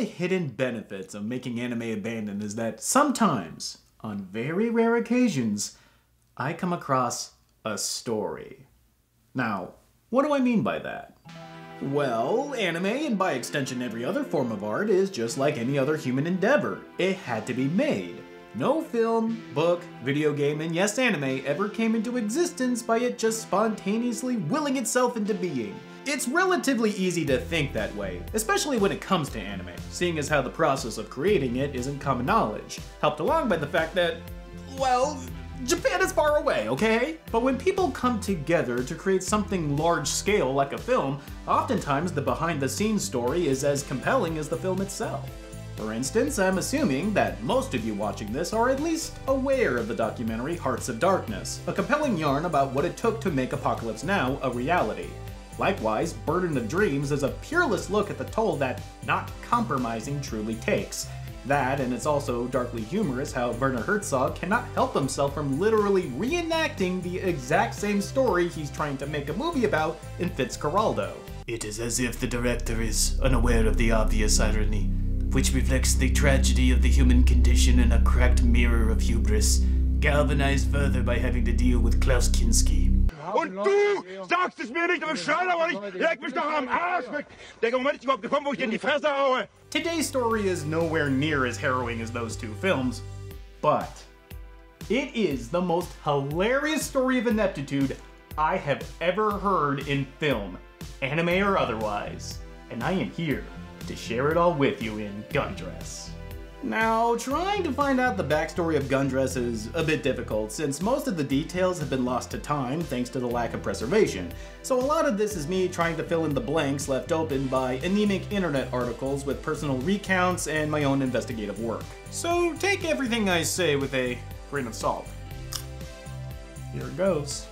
The hidden benefits of making Anime Abandon is that sometimes, on very rare occasions, I come across a story. Now, what do I mean by that? Well, anime, and by extension every other form of art, is just like any other human endeavor. It had to be made. No film, book, video game, and yes, anime ever came into existence by it just spontaneously willing itself into being. It's relatively easy to think that way, especially when it comes to anime, seeing as how the process of creating it isn't common knowledge, helped along by the fact that, well, Japan is far away, okay? But when people come together to create something large scale like a film, oftentimes the behind the scenes story is as compelling as the film itself. For instance, I'm assuming that most of you watching this are at least aware of the documentary Hearts of Darkness, a compelling yarn about what it took to make Apocalypse Now a reality. Likewise, Burden of Dreams is a peerless look at the toll that not compromising truly takes. That, and it's also darkly humorous how Werner Herzog cannot help himself from literally reenacting the exact same story he's trying to make a movie about in Fitzcarraldo. It is as if the director is unaware of the obvious irony which reflects the tragedy of the human condition in a cracked mirror of hubris, galvanized further by having to deal with Klaus Kinski. Und du sagst es mir nicht, aber schade, aber ich leg mich doch am Arsch weg. Der Moment ist überhaupt gekommen, wo ich dir in die Fresse haue. Today's story is nowhere near as harrowing as those two films, but it is the most hilarious story of ineptitude I have ever heard in film, anime or otherwise, and I am here to share it all with you in Gundress. Now, trying to find out the backstory of Gundress is a bit difficult, since most of the details have been lost to time thanks to the lack of preservation, so a lot of this is me trying to fill in the blanks left open by anemic internet articles with personal recounts and my own investigative work. So take everything I say with a grain of salt. Here it goes.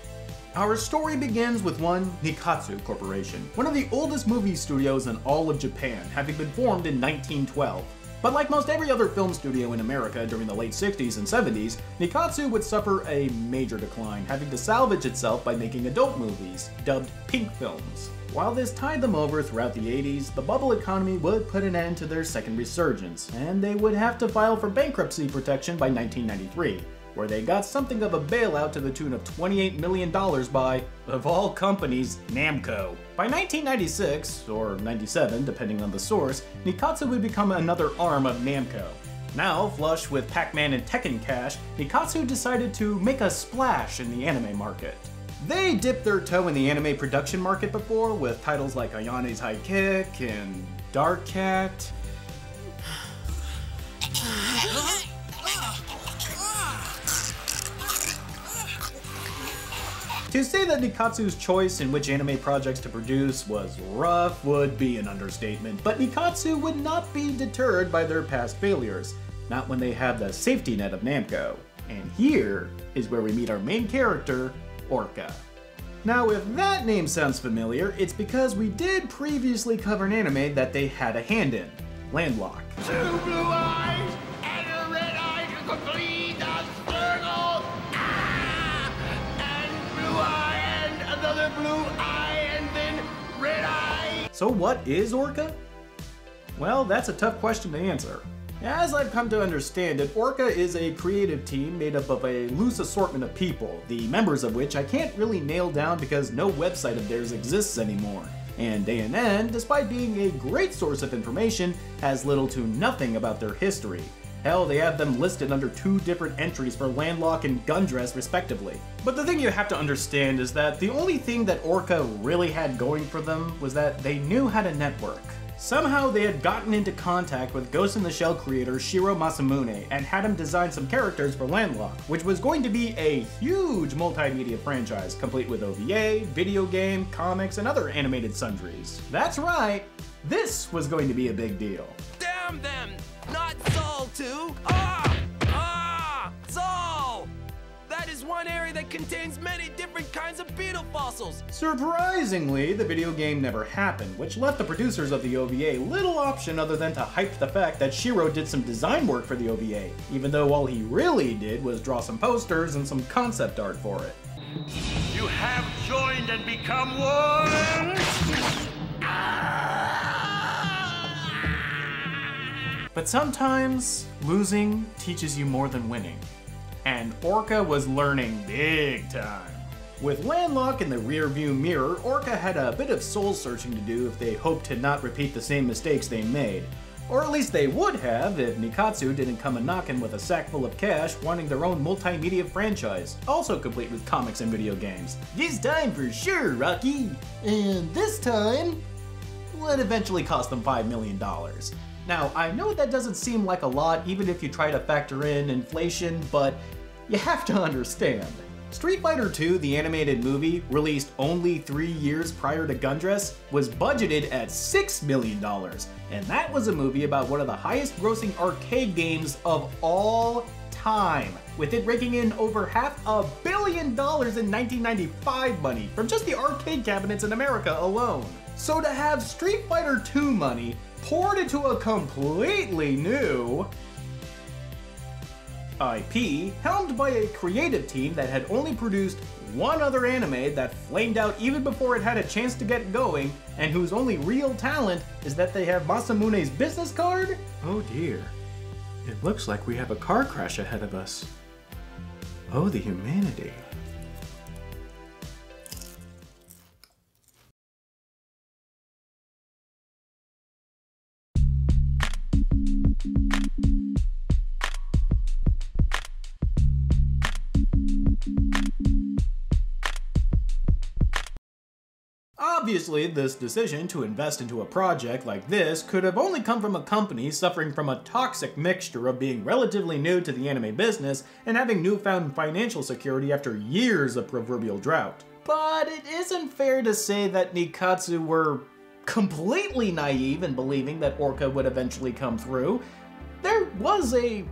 Our story begins with one Nikkatsu Corporation, one of the oldest movie studios in all of Japan, having been formed in 1912. But like most every other film studio in America during the late 60s and 70s, Nikkatsu would suffer a major decline, having to salvage itself by making adult movies, dubbed pink films. While this tied them over throughout the 80s, the bubble economy would put an end to their second resurgence, and they would have to file for bankruptcy protection by 1993 where they got something of a bailout to the tune of $28 million by, of all companies, Namco. By 1996, or 97 depending on the source, Nikkatsu would become another arm of Namco. Now, flush with Pac-Man and Tekken cash, Nikkatsu decided to make a splash in the anime market. They dipped their toe in the anime production market before with titles like Ayane's High Kick and Dark Cat. To say that Nikkatsu's choice in which anime projects to produce was rough would be an understatement, but Nikkatsu would not be deterred by their past failures, not when they have the safety net of Namco. And here is where we meet our main character, Orca. Now, if that name sounds familiar, it's because we did previously cover an anime that they had a hand in, Landlock. Two blue eyes and a red eye to complete blue eye and then red eye. So what is Orca? Well, that's a tough question to answer. As I've come to understand it, Orca is a creative team made up of a loose assortment of people, the members of which I can't really nail down because no website of theirs exists anymore. And ANN, despite being a great source of information, has little to nothing about their history. Hell, they have them listed under two different entries for Landlock and Gundress, respectively. But the thing you have to understand is that the only thing that Orca really had going for them was that they knew how to network. Somehow they had gotten into contact with Ghost in the Shell creator Shiro Masamune and had him design some characters for Landlock, which was going to be a huge multimedia franchise, complete with OVA, video game, comics, and other animated sundries. That's right, this was going to be a big deal. Damn them! Not Sol, too! Ah! Ah! Sol! That is one area that contains many different kinds of beetle fossils! Surprisingly, the video game never happened, which left the producers of the OVA little option other than to hype the fact that Shiro did some design work for the OVA, even though all he really did was draw some posters and some concept art for it. You have joined and become one. But sometimes losing teaches you more than winning. And Orca was learning big time. With Landlock in the rearview mirror, Orca had a bit of soul searching to do if they hoped to not repeat the same mistakes they made. Or at least they would have if Nikkatsu didn't come a knockin' with a sack full of cash wanting their own multimedia franchise, also complete with comics and video games. This time for sure, Rocky! And this time, would eventually cost them $5 million. Now, I know that doesn't seem like a lot even if you try to factor in inflation, but you have to understand. Street Fighter II, the animated movie, released only three years prior to Gundress, was budgeted at $6 million. And that was a movie about one of the highest grossing arcade games of all time, with it raking in over half a billion dollars in 1995 money from just the arcade cabinets in America alone. So to have Street Fighter II money poured into a completely new IP, helmed by a creative team that had only produced one other anime that flamed out even before it had a chance to get going, and whose only real talent is that they have Masamune's business card? Oh dear. It looks like we have a car crash ahead of us. Oh, the humanity. Obviously, this decision to invest into a project like this could have only come from a company suffering from a toxic mixture of being relatively new to the anime business and having newfound financial security after years of proverbial drought. But it isn't fair to say that Nikkatsu were completely naive in believing that Orca would eventually come through. There was a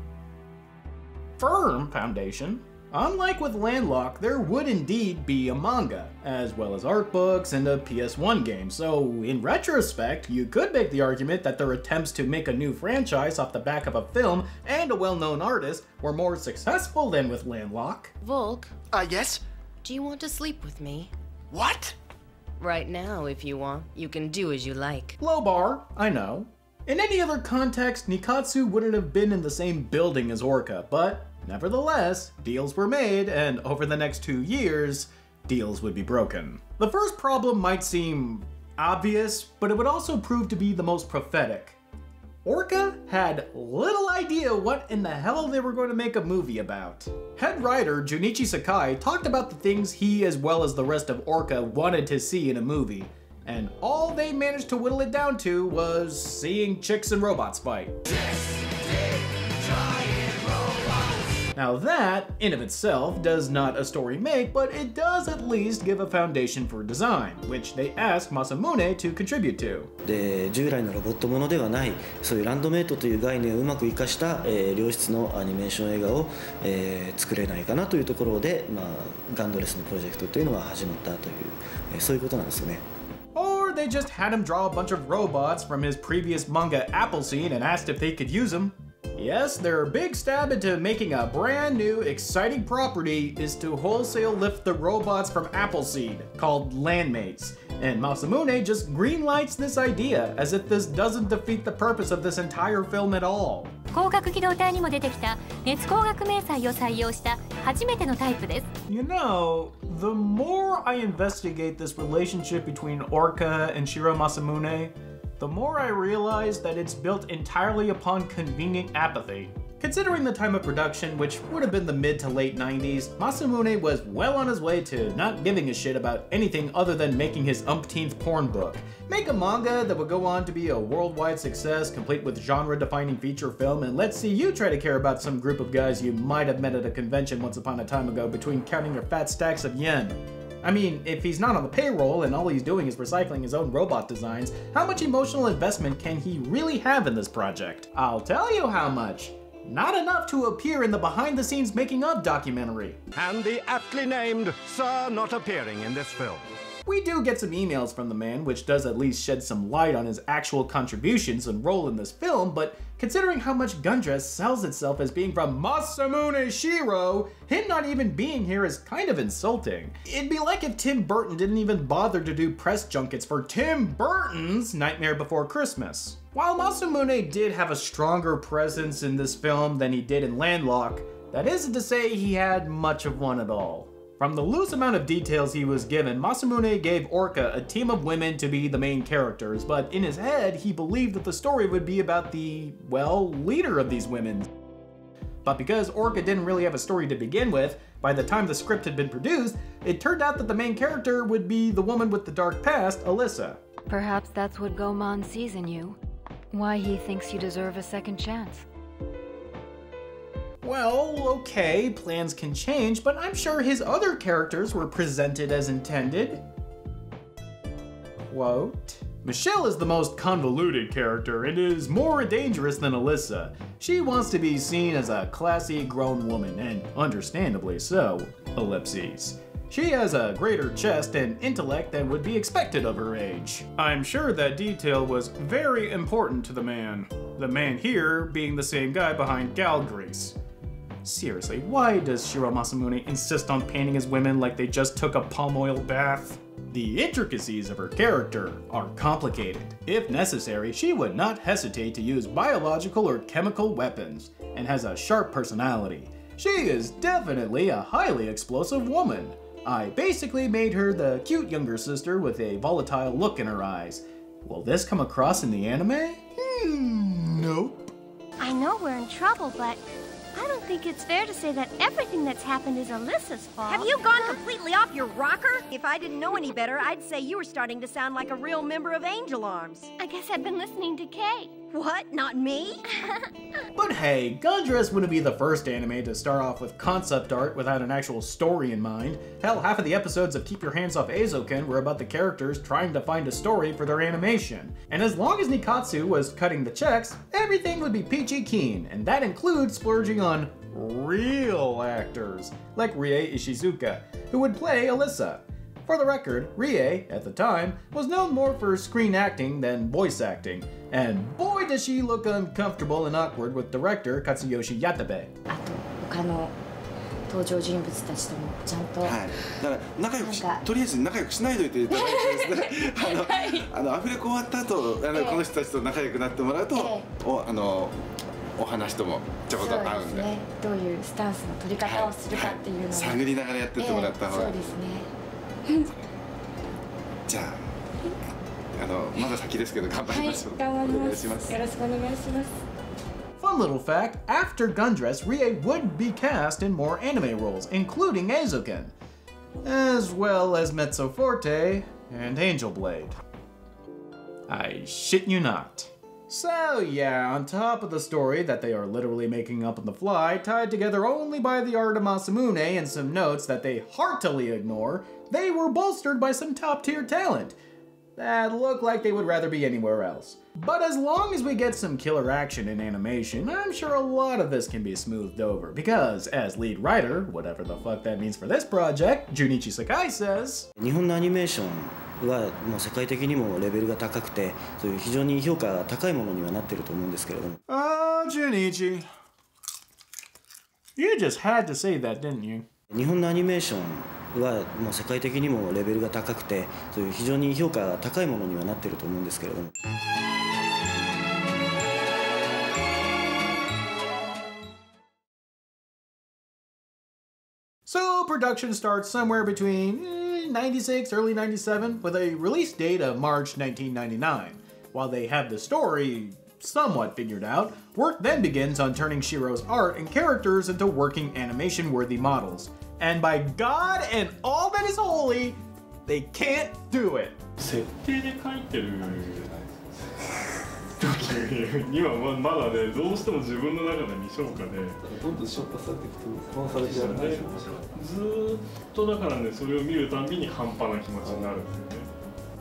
firm foundation. Unlike with Landlock, there would indeed be a manga, as well as art books and a PS1 game, so in retrospect, you could make the argument that their attempts to make a new franchise off the back of a film and a well-known artist were more successful than with Landlock. Volk, Uh, yes? do you want to sleep with me? What? Right now, if you want. You can do as you like. Low bar, I know. In any other context, Nikkatsu wouldn't have been in the same building as Orca, but nevertheless, deals were made, and over the next two years, deals would be broken. The first problem might seem obvious, but it would also prove to be the most prophetic. Orca had little idea what in the hell they were going to make a movie about. Head writer Junichi Sakai talked about the things he as well as the rest of Orca wanted to see in a movie, and all they managed to whittle it down to was seeing chicks and robots fight. Now that, in of itself, does not a story make, but it does at least give a foundation for design, which they asked Masamune to contribute to. で従来のロボットものではないそういうランドメイトという概念をうまく生かした、えー良質のアニメーション映画を、えー作れないかなというところで、まあ、ガンドレスのプロジェクトというのは始まったという、えーそういうことなんですよね。 Or they just had him draw a bunch of robots from his previous manga Appleseed and asked if they could use them. Yes, their big stab into making a brand new, exciting property is to wholesale lift the robots from Appleseed, called Landmates. And Masamune just greenlights this idea, as if this doesn't defeat the purpose of this entire film at all. 光学機動隊にも出てきた熱光学迷彩を採用した初めてのタイプです You know, the more I investigate this relationship between Orca and Shiro Masamune, the more I realize that it's built entirely upon convenient apathy. Considering the time of production, which would have been the mid to late 90s, Masamune was well on his way to not giving a shit about anything other than making his umpteenth porn book. Make a manga that would go on to be a worldwide success, complete with genre defining feature film, and let's see you try to care about some group of guys you might have met at a convention once upon a time ago between counting your fat stacks of yen. I mean, if he's not on the payroll and all he's doing is recycling his own robot designs, how much emotional investment can he really have in this project? I'll tell you how much. Not enough to appear in the behind the scenes making of documentary. and the aptly named Sir not appearing in this film. We do get some emails from the man, which does at least shed some light on his actual contributions and role in this film, but considering how much Gundress sells itself as being from Masamune Shiro, him not even being here is kind of insulting. It'd be like if Tim Burton didn't even bother to do press junkets for Tim Burton's Nightmare Before Christmas. While Masamune did have a stronger presence in this film than he did in Landlock, that isn't to say he had much of one at all. From the loose amount of details he was given, Masamune gave Orca a team of women to be the main characters, but in his head, he believed that the story would be about the, well, leader of these women. But because Orca didn't really have a story to begin with, by the time the script had been produced, it turned out that the main character would be the woman with the dark past, Alyssa. Perhaps that's what Goman sees in you. Why he thinks you deserve a second chance. Well, okay, plans can change, but I'm sure his other characters were presented as intended. Quote. Michelle is the most convoluted character and is more dangerous than Alyssa. She wants to be seen as a classy grown woman, and understandably so, ellipses. She has a greater chest and intellect than would be expected of her age. I'm sure that detail was very important to the man. The man here being the same guy behind Galgrease. Seriously, why does Shiro Masamune insist on painting his women like they just took a palm oil bath? The intricacies of her character are complicated. If necessary, she would not hesitate to use biological or chemical weapons, and has a sharp personality. She is definitely a highly explosive woman. I basically made her the cute younger sister with a volatile look in her eyes. Will this come across in the anime? Hmm, nope. I know we're in trouble, but I don't think it's fair to say that everything that's happened is Alyssa's fault. Have you gone completely off your rocker? If I didn't know any better, I'd say you were starting to sound like a real member of Angel Arms. I guess I've been listening to Kay. What? Not me? But hey, Gundress wouldn't be the first anime to start off with concept art without an actual story in mind. Hell, half of the episodes of Keep Your Hands Off Eizouken were about the characters trying to find a story for their animation. And as long as Nikkatsu was cutting the checks, everything would be peachy keen, and that includes splurging on real actors, like Rie Ishizuka, who would play Alyssa. For the record, Rie, at the time, was known more for screen acting than voice acting, and boy does she look uncomfortable and awkward with director Katsuyoshi Yatabe. あと他の登場人物たちともちゃんと、はい、だから仲良くとりあえず仲良くしないといていただいてですね。あの、あのアフレコ終わった後あの、ええ。この人たちと仲良くなってもらうと、えおあのお話ともちょこっとそう合うんでね。どういうスタンスの取り方をするかっていうのを、探りながらやってってもらった方が、ええ。そうですね じゃああのまだ先ですけど頑張りはいましょう、頑張りお願ますいしますよろしくお願いします Fun little fact after Gundress, Rie would be cast in more anime roles, including Eizouken, as well as Mezzo Forte and Angel Blade. I shit you not. So, yeah, on top of the story that they are literally making up on the fly, tied together only by the art of Masamune and some notes that they heartily ignore, they were bolstered by some top tier talent that look like they would rather be anywhere else. But as long as we get some killer action in animation, I'm sure a lot of this can be smoothed over, because as lead writer, whatever the fuck that means for this project, Junichi Sakai says, 日本のアニメーション はもう世界的にもレベルが高くてそういう非常に評価が高いものにはなってると思うんですけれども Oh, Junichi. You just had to say that, didn't you? 日本のアニメーションはもう世界的にもレベルが高くてそういう非常に評価が高いものにはなってると思うんですけれども So production starts somewhere between eh, 96, early 97, with a release date of March 1999. While they have the story somewhat figured out, work then begins on turning Shiro's art and characters into working animation worthy models. And by God and all that is holy, they can't do it. 設定で書いてる時にはままだねどうしても自分の中で未消化でどんどん消化されていくとこなされてやらないでずーっとだからねそれを見るたんびに半端な気持ちになるんですよね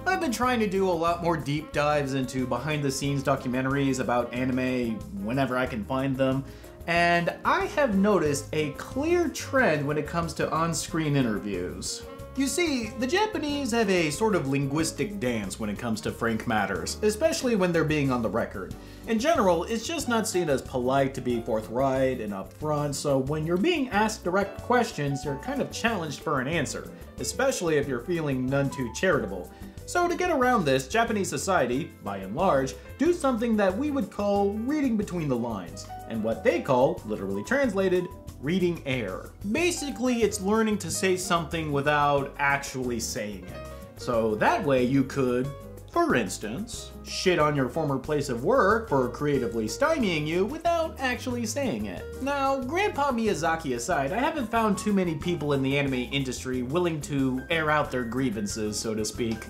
I've been trying to do a lot more deep dives into behind the scenes documentaries about anime whenever I can find them, and I have noticed a clear trend when it comes to on screen interviews. You see, the Japanese have a sort of linguistic dance when it comes to frank matters, especially when they're being on the record. In general, it's just not seen as polite to be forthright and upfront, so when you're being asked direct questions, you're kind of challenged for an answer, especially if you're feeling none too charitable. So to get around this, Japanese society, by and large, do something that we would call reading between the lines, and what they call, literally translated, reading air. Basically, it's learning to say something without actually saying it. So that way you could, for instance, shit on your former place of work for creatively stymieing you without actually saying it. Now, Grandpa Miyazaki aside, I haven't found too many people in the anime industry willing to air out their grievances, so to speak.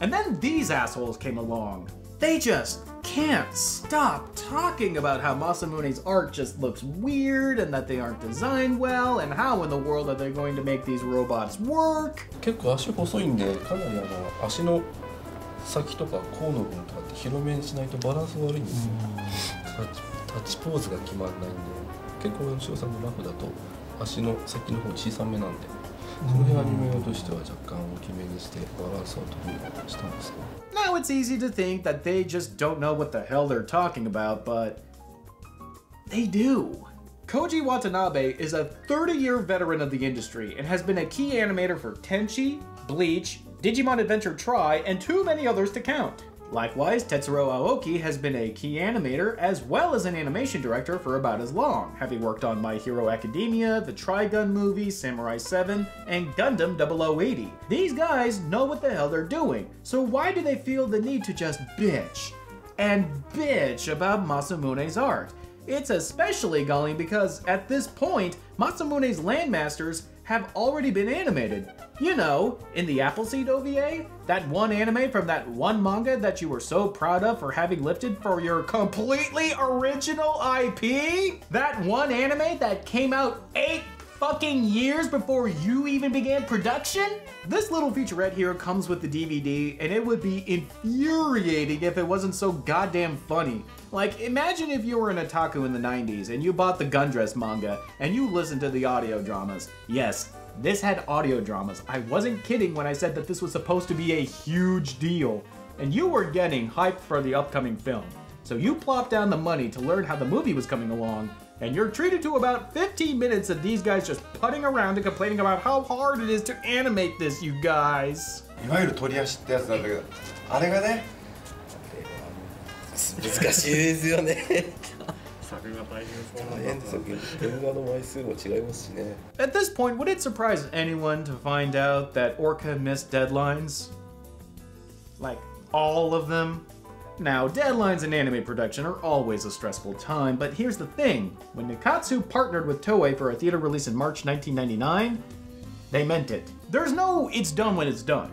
And then these assholes came along. They just can't stop talking about how Masamune's art just looks weird and that they aren't designed well and how in the world are they going to make these robots work. 結構足細いんでかなりあの足の先とか甲の部分とかって広めにしないとバランス悪いんですよタッチタッチポーズが決まらないんで結構吉尾さんのラフだと足の先の方小さめなんでその辺アニメ用としては若干大きめにしてバランスを取るようにしたんですね Now it's easy to think that they just don't know what the hell they're talking about, but they do. Koji Watanabe is a 30 year veteran of the industry and has been a key animator for Tenchi, Bleach, Digimon Adventure Tri, and too many others to count. Likewise, Tetsuro Aoki has been a key animator as well as an animation director for about as long, having worked on My Hero Academia, the Trigun movie, Samurai 7, and Gundam 0080. These guys know what the hell they're doing, so why do they feel the need to just bitch? And bitch about Masamune's art. It's especially galling because at this point, Masamune's Landmates have already been animated. You know, in the Appleseed OVA, that one anime from that one manga that you were so proud of for having lifted for your completely original IP? That one anime that came out eight fucking years before you even began production? This little featurette here comes with the DVD, and it would be infuriating if it wasn't so goddamn funny. Like, imagine if you were an otaku in the 90s and you bought the Gundress manga and you listened to the audio dramas. Yes, this had audio dramas. I wasn't kidding when I said that this was supposed to be a huge deal. And you were getting hyped for the upcoming film. So you plopped down the money to learn how the movie was coming along, and you're treated to about 15 minutes of these guys just putting around and complaining about how hard it is to animate this, you guys. いわゆる鳥足ってやつなんだけどあれがね At this point, would it surprise anyone to find out that Orca missed deadlines? Like, all of them? Now, deadlines in anime production are always a stressful time, but here's the thing. When Nikkatsu partnered with Toei for a theater release in March 1999, they meant it. There's no it's done when it's done.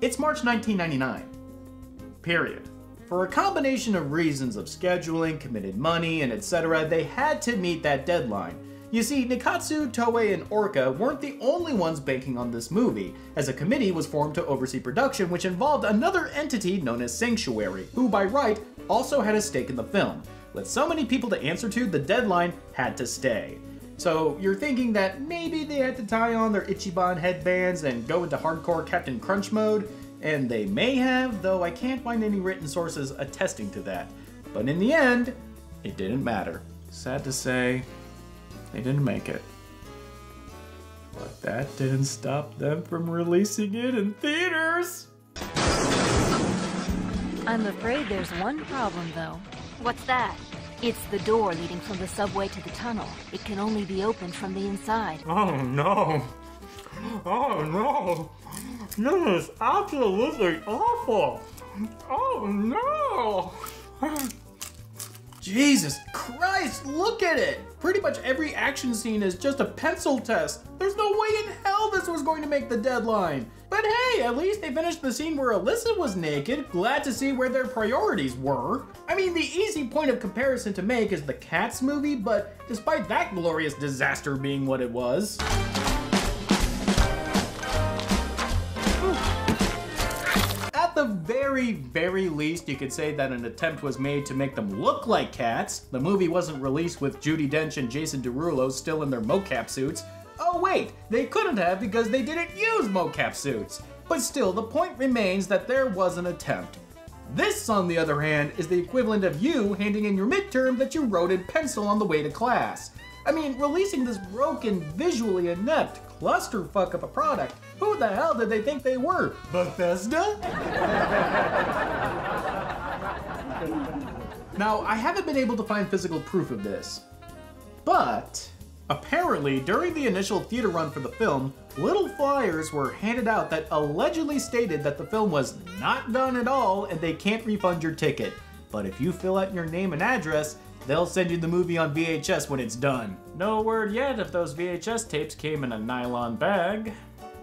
It's March 1999. Period. For a combination of reasons of scheduling, committed money, and etc., they had to meet that deadline. You see, Nikkatsu, Toei, and Orca weren't the only ones banking on this movie, as a committee was formed to oversee production which involved another entity known as Sanctuary, who by right also had a stake in the film. With so many people to answer to, the deadline had to stay. So you're thinking that maybe they had to tie on their Ichiban headbands and go into hardcore Captain Crunch mode, and they may have, though I can't find any written sources attesting to that. But in the end, it didn't matter. Sad to say, they didn't make it. But that didn't stop them from releasing it in theaters. I'm afraid there's one problem, though. What's that? It's the door leading from the subway to the tunnel. It can only be opened from the inside. Oh no! Oh no! This is absolutely awful! Oh no! Jesus Christ, look at it! Pretty much every action scene is just a pencil test. There's no way in hell this was going to make the deadline. But hey, at least they finished the scene where Alyssa was naked. Glad to see where their priorities were. I mean, the easy point of comparison to make is the Cats movie, but despite that glorious disaster being what it was, very, very least, you could say that an attempt was made to make them look like cats. The movie wasn't released with Judi Dench and Jason Derulo still in their mocap suits. Oh, wait, they couldn't have because they didn't use mocap suits. But still, the point remains that there was an attempt. This, on the other hand, is the equivalent of you handing in your midterm that you wrote in pencil on the way to class. I mean, releasing this broken, visually inept clusterfuck of a product, who the hell did they think they were? Bethesda? now, I haven't been able to find physical proof of this, but apparently, during the initial theater run for the film, little flyers were handed out that allegedly stated that the film was not done at all and they can't refund your ticket. But if you fill out your name and address, they'll send you the movie on VHS when it's done. No word yet if those VHS tapes came in a nylon bag.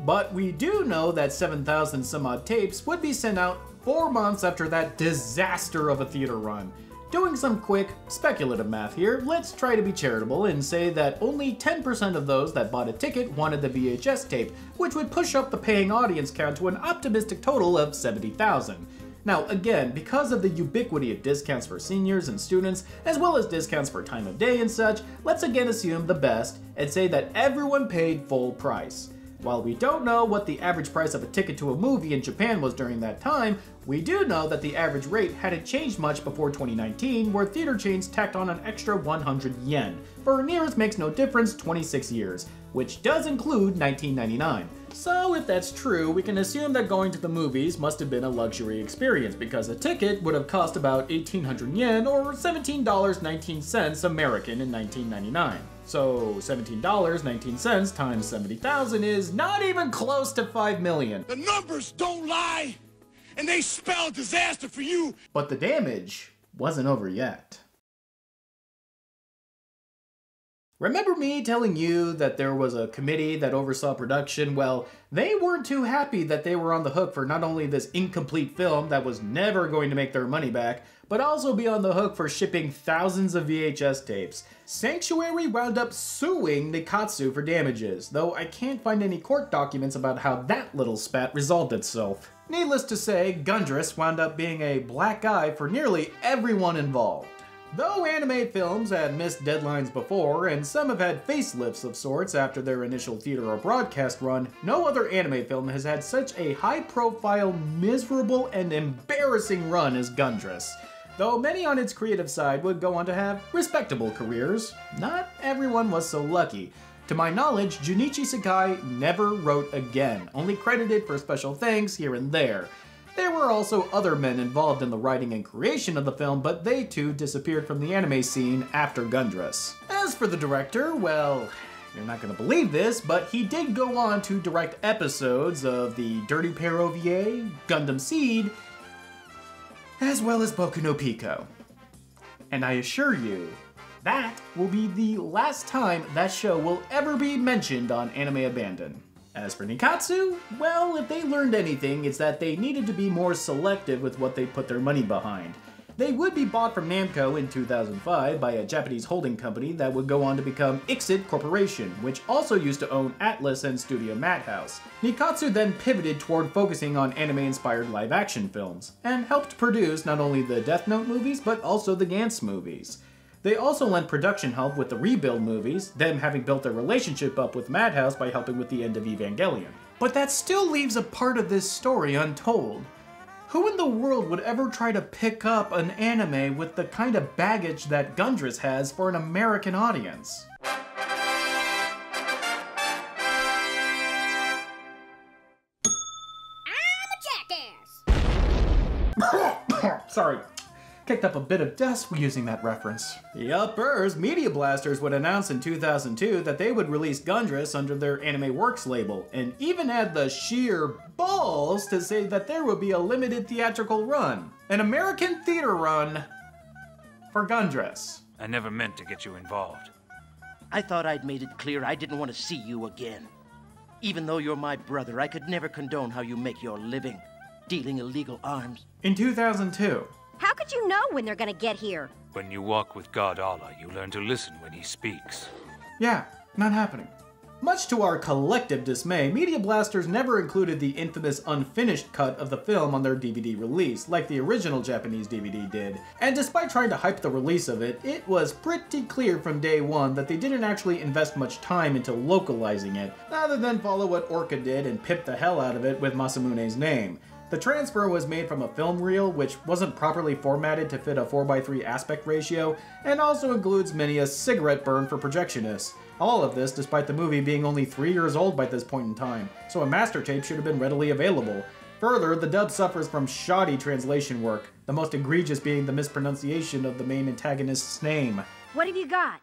But we do know that 7,000 some odd tapes would be sent out four months after that disaster of a theater run. Doing some quick, speculative math here, let's try to be charitable and say that only 10% of those that bought a ticket wanted the VHS tape, which would push up the paying audience count to an optimistic total of 70,000. Now, again, because of the ubiquity of discounts for seniors and students, as well as discounts for time of day and such, let's again assume the best and say that everyone paid full price. While we don't know what the average price of a ticket to a movie in Japan was during that time, we do know that the average rate hadn't changed much before 2019, where theater chains tacked on an extra 100 yen, for nearest makes no difference 26 years, which does include 1999. So if that's true, we can assume that going to the movies must have been a luxury experience because a ticket would have cost about 1800 yen or $17.19 American in 1999. So $17.19 times 70,000 is not even close to 5 million. The numbers don't lie, and they spell disaster for you. But the damage wasn't over yet. Remember me telling you that there was a committee that oversaw production? Well, they weren't too happy that they were on the hook for not only this incomplete film that was never going to make their money back, but also be on the hook for shipping thousands of VHS tapes. Sanctuary wound up suing Nikkatsu for damages, though I can't find any court documents about how that little spat resolved itself. Needless to say, Gundress wound up being a black eye for nearly everyone involved. Though anime films had missed deadlines before, and some have had facelifts of sorts after their initial theater or broadcast run, no other anime film has had such a high profile, miserable, and embarrassing run as Gundress. Though many on its creative side would go on to have respectable careers, not everyone was so lucky. To my knowledge, Junichi Sakai never wrote again, only credited for special things here and there. There were also other men involved in the writing and creation of the film, but they too disappeared from the anime scene after Gundress. As for the director, well, you're not gonna believe this, but he did go on to direct episodes of the Dirty Pair OVA, Gundam Seed, as well as Boku no Pico. And I assure you, that will be the last time that show will ever be mentioned on Anime Abandon. As for Nikkatsu, well, if they learned anything, it's that they needed to be more selective with what they put their money behind. They would be bought from Namco in 2005 by a Japanese holding company that would go on to become Index Corporation, which also used to own Atlus and Studio Madhouse. Nikkatsu then pivoted toward focusing on anime-inspired live-action films, and helped produce not only the Death Note movies, but also the Gantz movies. They also lent production help with the Rebuild movies, them having built their relationship up with Madhouse by helping with the end of Evangelion. But that still leaves a part of this story untold. Who in the world would ever try to pick up an anime with the kind of baggage that Gundress has for an American audience? I'm a jackass! Sorry, kicked up a bit of dust using that reference. The uppers, Media Blasters would announce in 2002 that they would release Gundress under their Anime Works label, and even had the sheer balls to say that there would be a limited theatrical run. An American theater run for Gundress. I never meant to get you involved. I thought I'd made it clear I didn't want to see you again. Even though you're my brother, I could never condone how you make your living, dealing illegal arms. In 2002, How could you know when they're gonna get here? When you walk with God Allah, you learn to listen when He speaks. Yeah, not happening. Much to our collective dismay, Media Blasters never included the infamous unfinished cut of the film on their DVD release, like the original Japanese DVD did. And despite trying to hype the release of it, it was pretty clear from day one that they didn't actually invest much time into localizing it, other than follow what Orca did and pip the hell out of it with Masamune's name. The transfer was made from a film reel, which wasn't properly formatted to fit a 4x3 aspect ratio, and also includes many a cigarette burn for projectionists. All of this despite the movie being only three years old by this point in time, so a master tape should have been readily available. Further, the dub suffers from shoddy translation work, the most egregious being the mispronunciation of the main antagonist's name. What have you got?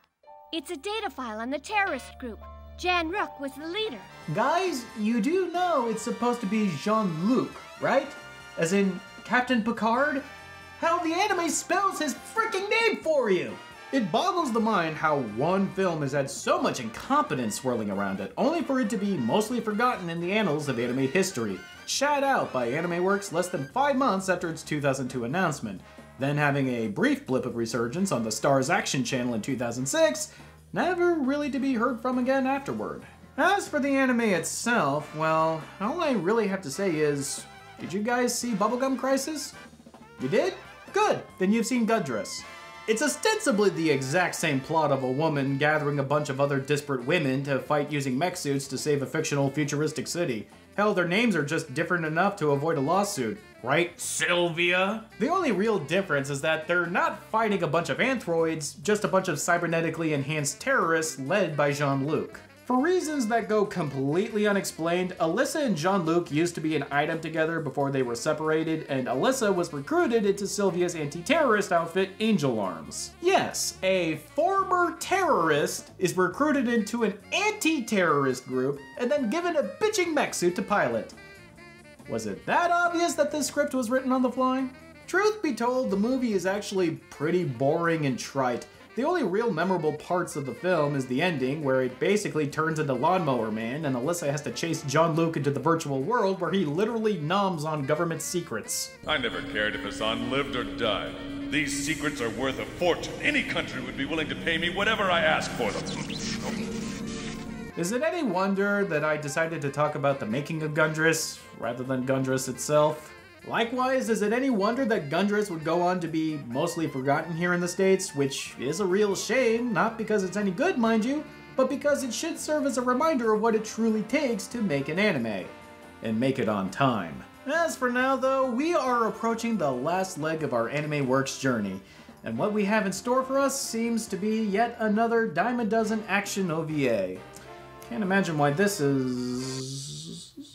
It's a data file on the terrorist group. Jan Rook was the leader. Guys, you do know it's supposed to be Jean Luc, right? As in Captain Picard? Hell, the anime spells his freaking name for you! It boggles the mind how one film has had so much incompetence swirling around it, only for it to be mostly forgotten in the annals of anime history. Shat out by Anime Works less than five months after its 2002 announcement, then having a brief blip of resurgence on the Starz Action channel in 2006, never really to be heard from again afterward. As for the anime itself, well, all I really have to say is, did you guys see Bubblegum Crisis? You did? Good, then you've seen Gundress. It's ostensibly the exact same plot of a woman gathering a bunch of other disparate women to fight using mech suits to save a fictional futuristic city. Hell, their names are just different enough to avoid a lawsuit, right, Sylvia? The only real difference is that they're not fighting a bunch of androids, just a bunch of cybernetically enhanced terrorists led by Jean Luc. For reasons that go completely unexplained, Alyssa and Jean Luc used to be an item together before they were separated, and Alyssa was recruited into Sylvia's anti terrorist outfit, Angel Arms. Yes, a former terrorist is recruited into an anti terrorist group and then given a bitching mech suit to pilot. Was it that obvious that this script was written on the fly? Truth be told, the movie is actually pretty boring and trite. The only real memorable parts of the film is the ending, where it basically turns into Lawnmower Man, and Alyssa has to chase John Luke into the virtual world where he literally noms on government secrets. I never cared if Hassan lived or died. These secrets are worth a fortune. Any country would be willing to pay me whatever I ask for them. Is it any wonder that I decided to talk about the making of Gundress rather than Gundress itself? Likewise, is it any wonder that Gundress would go on to be mostly forgotten here in the States, which is a real shame, not because it's any good, mind you, but because it should serve as a reminder of what it truly takes to make an anime, and make it on time. As for now, though, we are approaching the last leg of our Anime Works journey, and what we have in store for us seems to be yet another dime a dozen action OVA. Can't imagine why this is